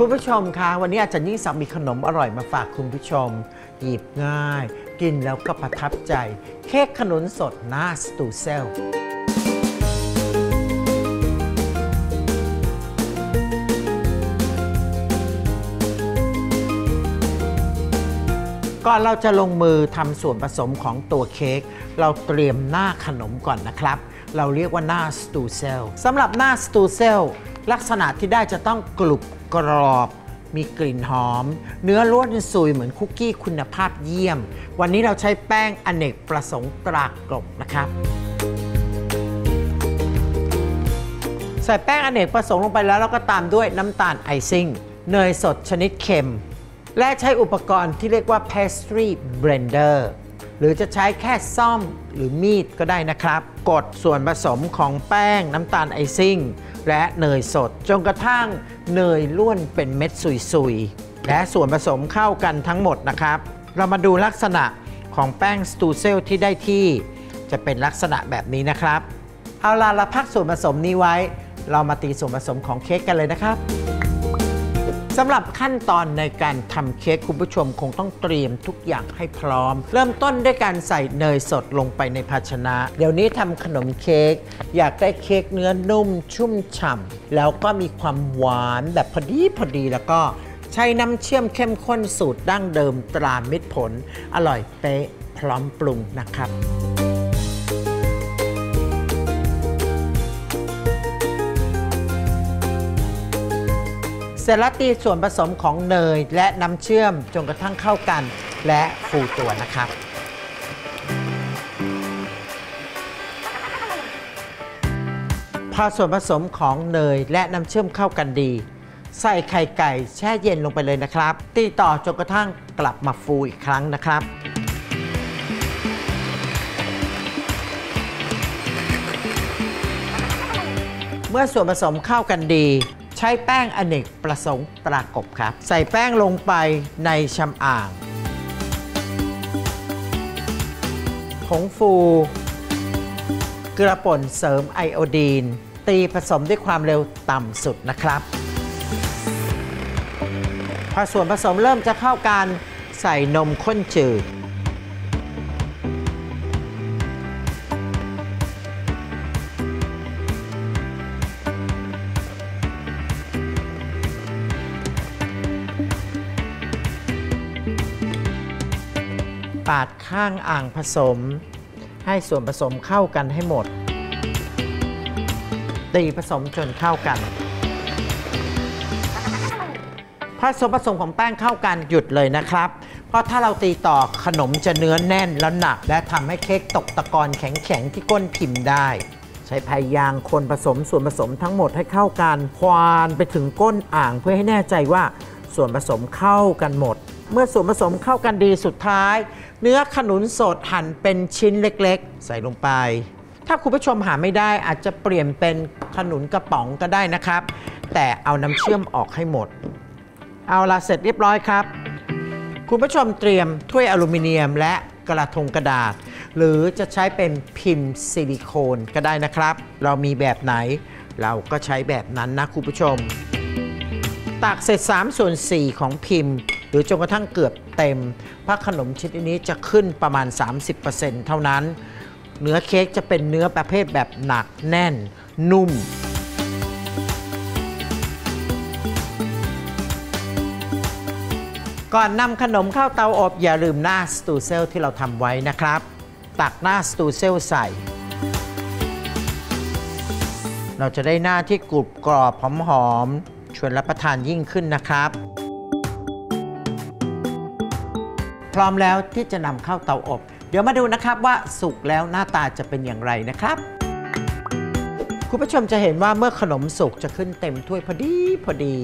คุณผู้ชมคะวันนี้อาจารย์ยิ่งศักดิ์มีขนมอร่อยมาฝากคุณผู้ชม หยิบง่าย กินแล้วก็ประทับใจ เค้กขนุนสดหน้าสตูเซลก่อนเราจะลงมือทำส่วนผสมของตัวเค้กเราเตรียมหน้าขนมก่อนนะครับ เราเรียกว่าหน้าสตูเซลสำหรับหน้าสตูเซล ลักษณะที่ได้จะต้องกรุบกรอบ มีกลิ่นหอม เนื้อล้วนสุยเหมือนคุกกี้คุณภาพเยี่ยม วันนี้เราใช้แป้งอเนกประสงค์ตรากรบนะครับใส่แป้งอเนกประสงค์ลงไปแล้วเราก็ตามด้วยน้ำตาลไอซิ่งเนยสดชนิดเค็ม และใช้อุปกรณ์ที่เรียกว่า pastry blender หรือจะใช้แค่ซ่อมหรือมีดก็ได้นะครับ กดส่วนผสมของแป้งน้ำตาลไอซิ่ง และเนยสด จนกระทั่งเนยล้วนเป็นเม็ดสุยๆ และส่วนผสมเข้ากันทั้งหมดนะครับ เรามาดูลักษณะของแป้งสตูเซลที่ได้ที่ จะเป็นลักษณะแบบนี้นะครับ เอาล่ะเราพักส่วนผสมนี้ไว้ เรามาตีส่วนผสมของเค้กกันเลยนะครับ สำหรับขั้นตอนในการทำเค้กคุณผู้ชมคงต้องเตรียมทุกอย่างให้พร้อม เริ่มต้นด้วยการใส่เนยสดลงไปในภาชนะ เดี๋ยวนี้ทำขนมเค้กอยากได้เค้กเนื้อนุ่มชุ่มฉ่ำแล้วก็มีความหวานแบบพอดีพอดีแล้วก็ใช้น้ำเชื่อมเข้มข้นสูตรดั้งเดิมตรามิตรผล อร่อยเป๊ะพร้อมปรุงนะครับ เสร็จแล้วตีส่วนผสมของเนยและน้ำเชื่อมจนกระทั่งเข้ากัน และฟูตัวนะครับพอส่วนผสมของเนยและน้ำเชื่อมเข้ากันดี ใส่ไข่ไก่แช่เย็นลงไปเลยนะครับ ตีต่อจนกระทั่งกลับมาฟูอีกครั้งนะครับ เมื่อส่วนผสมเข้ากันดี ใช้แป้งอเนกประสงค์ประกบครับ ใส่แป้งลงไปในชำอ่าง ผงฟู เกลือป่นเสริมไอโอดีน ตีผสมด้วยความเร็วต่ำสุดนะครับ พอส่วนผสมเริ่มจะเข้ากันใส่นมข้นจืด ปาดข้างอ่างผสม ให้ส่วนผสมเข้ากันให้หมด ตีผสมจนเข้ากันพอส่วนผสมของแป้งเข้ากันหยุดเลยนะครับ เพราะถ้าเราตีต่อขนมจะเนื้อแน่นแล้วหนัก และทำให้เค้กตกตะกอนแข็งๆที่ก้นพิมพ์ได้ ใช้พายยางคนผสมส่วนผสมทั้งหมดให้เข้ากัน ควานไปถึงก้นอ่างเพื่อให้แน่ใจว่าส่วนผสมเข้ากันหมด เมื่อส่วนผสมเข้ากันดีสุดท้าย เนื้อขนุนสดหั่นเป็นชิ้นเล็กๆ ใส่ลงไป ถ้าคุณผู้ชมหาไม่ได้อาจจะเปลี่ยนเป็นขนุนกระป๋องก็ได้นะครับ แต่เอาน้ำเชื่อมออกให้หมด เอาละเสร็จเรียบร้อยครับ คุณผู้ชมเตรียมถ้วยอลูมิเนียมและกระทงกระดาษ หรือจะใช้เป็นพิมพ์ซิลิโคนก็ได้นะครับ เรามีแบบไหน เราก็ใช้แบบนั้นนะคุณผู้ชม ตักเสร็จ3ส่วน4ของพิมพ์ หรือจนกระทั่งเกือบเต็มเพราะขนมชนิดนี้จะขึ้นประมาณ 30%เท่านั้น เนื้อเค้กจะเป็นเนื้อประเภทแบบหนักแน่น นุ่มก่อนนำขนมเข้าเตาอบอย่าลืมหน้าสตูเซลที่เราทำไว้นะครับ ตักหน้าสตูเซลใส่ เราจะได้หน้าที่กรุบกรอบหอมๆชวนรับประทานยิ่งขึ้นนะครับ พร้อมแล้วที่จะนำเข้าเตาอบ เดี๋ยวมาดูนะครับว่าสุกแล้วหน้าตาจะเป็นอย่างไรนะครับคุณผู้ชมจะเห็นว่าเมื่อขนมสุกจะขึ้นเต็มถ้วยพอดีพอดี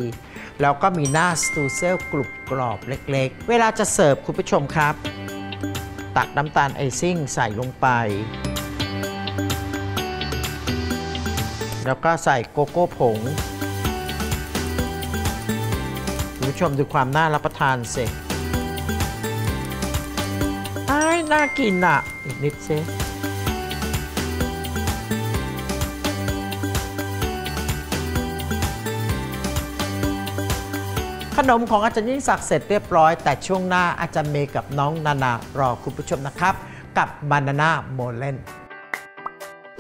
แล้วก็มีหน้าสตูเซลกรุบกรอบเล็กๆ เวลาจะเสิร์ฟคุณผู้ชมครับ ตักน้ำตาลไอซิ่งใส่ลงไป แล้วก็ใส่โกโก้ผง คุณผู้ชมดูความน่ารับประทานเสร็จ น่ากินอะ อีกนิดเซขนมของอาจารย์ยิ่งศักดิ์เสร็จเรียบร้อย แต่ช่วงหน้าอาจารย์เมย์กับน้องนานารอคุณผู้ชมนะครับ กับ banana โมเลน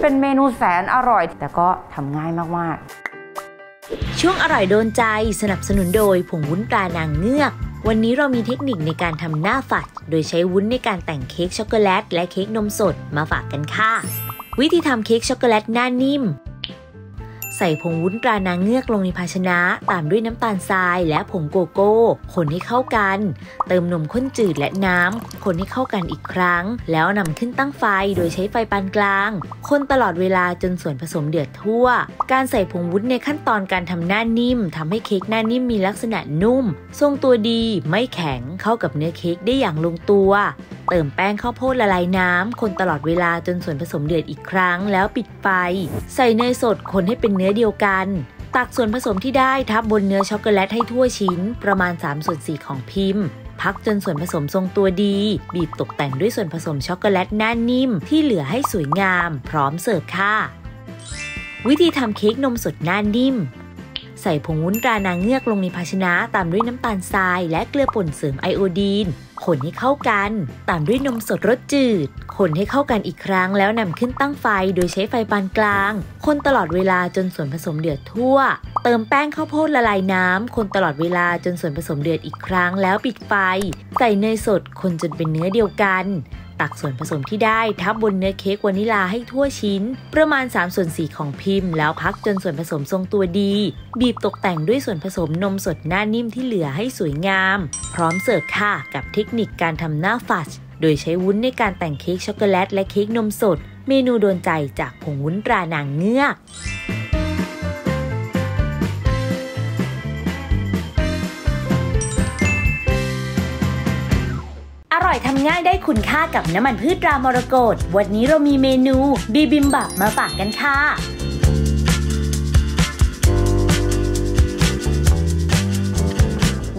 เป็นเมนูแสนอร่อย แต่ก็ทำง่ายมากช่วงอร่อยโดนใจสนับสนุนโดยผงวุ้นตรานางเงือก วันนี้เรามีเทคนิคในการทำหน้า fudge โดยใช้วุ้นในการแต่งเค้กช็อกโกแลตและเค้กนมสดมาฝากกันค่ะ วิธีทำเค้กช็อกโกแลตหน้านิ่ม ส่ผงวุ้นตรานางเงือกลงในภาชนะ ตามด้วยน้ำตาลทรายและผงโกโก้ คนให้เข้ากัน เติมนมข้นจืดและน้ำ คนให้เข้ากันอีกครั้ง แล้วนำขึ้นตั้งไฟโดยใช้ไฟปานกลาง คนตลอดเวลาจนส่วนผสมเดือดทั่ว การใส่ผงวุ้นในขั้นตอนการทำหน้านิ่มทำให้เค้กหน้านิ่มมีลักษณะนุ่ม ทรงตัวดีไม่แข็งเข้ากับเนื้อเค้กได้อย่างลงตัว เติมแป้งข้าวโพดละลายน้ำคนตลอดเวลาจนส่วนผสมเดือดอีกครั้งแล้วปิดไฟ ใส่เนยสดคนให้เป็นเนื้อเดียวกัน ตักส่วนผสมที่ได้ทับบนเนื้อช็อกโกแลตให้ทั่วชิ้น ประมาณ3ส่วน4ของพิมพ์พักจนส่วนผสมทรงตัวดี บีบตกแต่งด้วยส่วนผสมช็อกโกแลตหน้านิ่ม ที่เหลือให้สวยงาม พร้อมเสิร์ฟค่ะ วิธีทำเค้กนมสดหน้านิ่ม ใส่ผงวุ้นตรานางเงือกลงในภาชนะตามด้วยน้ำตาลทรายและเกลือป่นเสริมไอโอดีน คนให้เข้ากัน ตามด้วยนมสดรสจืด คนให้เข้ากันอีกครั้งแล้วนำขึ้นตั้งไฟโดยใช้ไฟปานกลาง คนตลอดเวลาจนส่วนผสมเดือดทั่ว เติมแป้งข้าวโพดละลายน้ำ คนตลอดเวลาจนส่วนผสมเดือดอีกครั้งแล้วปิดไฟ ใส่เนยสดคนจนเป็นเนื้อเดียวกัน ตักส่วนผสมที่ได้ทับบนเนื้อเค้กวานิลาให้ทั่วชิ้น ประมาณ3ส่วน4ของพิมพ์ แล้วพักจนส่วนผสมทรงตัวดี บีบตกแต่งด้วยส่วนผสมนมสดหน้านิ่มที่เหลือให้สวยงาม พร้อมเสิร์ฟค่ะกับเทคนิคการทำหน้าฟัชโดยใช้วุ้นในการแต่งเค้กช็อกโกแลตและเค้กนมสด เมนูโดนใจจากผงวุ้นตรานางเงือก อร่อยทำง่ายได้คุณค่ากับน้ำมันพืชรามรกตวันนี้เรามีเมนูบีบิมบับมาฝากกันค่ะ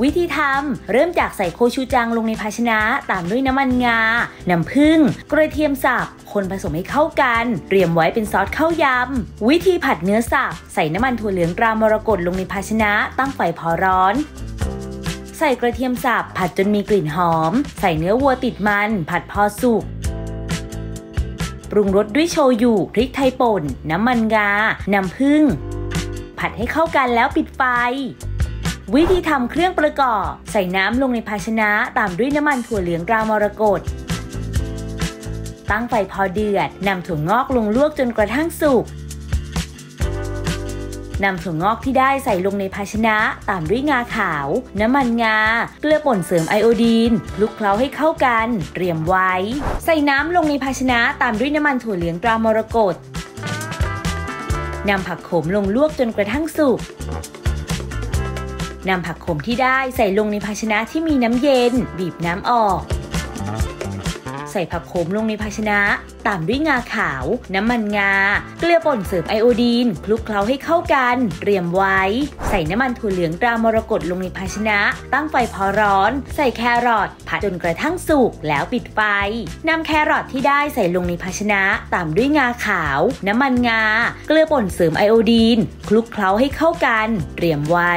วิธีทำเริ่มจากใส่โคชูจังลงในภาชนะ ตามด้วยน้ำมันงา น้ำผึ้งกระเทียมสับคนผสมให้เข้ากัน เตรียมไว้เป็นซอสข้าวยำ วิธีผัดเนื้อสับใส่น้ำมันถั่วเหลืองรามรกตลงในภาชนะ ตั้งไฟพอร้อน ใส่กระเทียมสับผัดจนมีกลิ่นหอม ใส่เนื้อวัวติดมัน ผัดพอสุกปรุงรสด้วยโชยุพริกไทยป่น น้ำมันงา น้ำผึ้ง ผัดให้เข้ากันแล้วปิดไฟ วิธีทำเครื่องประกอบ ใส่น้ำลงในภาชนะตามด้วยน้ำมันถั่วเหลืองตรามรกตตั้งไฟพอเดือดนำถั่วงอกลงลวกจนกระทั่งสุก นำถั่วงอกที่ได้ใส่ลงในภาชนะตามด้วยงาขาว น้ำมันงา เกลือป่นเสริมไอโอดีนคลุกเคล้าให้เข้ากัน เตรียมไว้ ใส่น้ำลงในภาชนะตามด้วยน้ำมันถั่วเหลืองตรามรกตนำผักโขมลงลวกจนกระทั่งสุกนำผักโขมที่ได้ใส่ลงในภาชนะที่มีน้ำเย็น บีบน้ำออก ใส่ผักโขมลงในภาชนะ ตามด้วยงาขาว น้ำมันงา เกลือป่นเสริมไอโอดีน คลุกเคล้าให้เข้ากัน เตรียมไว้ ใส่น้ำมันถั่วเหลืองตรามรกตลงในภาชนะ ตั้งไฟพอร้อน ใส่แครอทผัดจนกระทั่งสุกแล้วปิดไฟนำแครอทที่ได้ใส่ลงในภาชนะ ตามด้วยงาขาว น้ำมันงา เกลือป่นเสริมไอโอดีน คลุกเคล้าให้เข้ากัน เตรียมไว้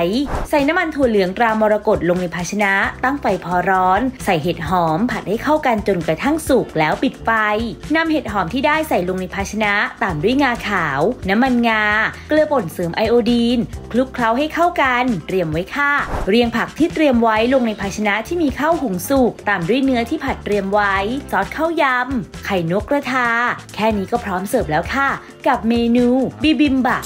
ใส่น้ำมันถั่วเหลืองตรามรกตลงในภาชนะ ตั้งไฟพอร้อน ใส่เห็ดหอมผัดให้เข้ากันจนกระทั่งสุกแล้วปิดไฟนำเห็ดหอมที่ได้ใส่ลงในภาชนะตามด้วยงาขาว น้ำมันงา เกลือป่นเสริมไอโอดีน คลุกเคล้าให้เข้ากัน เตรียมไว้ค่ะ เรียงผักที่เตรียมไว้ลงในภาชนะที่มีข้าวหุงสุกตามด้วยเนื้อที่ผัดเตรียมไว้ ซอสข้าวยำ ไข่นกกระทา แค่นี้ก็พร้อมเสิร์ฟแล้วค่ะ กับเมนูบิบิมบับ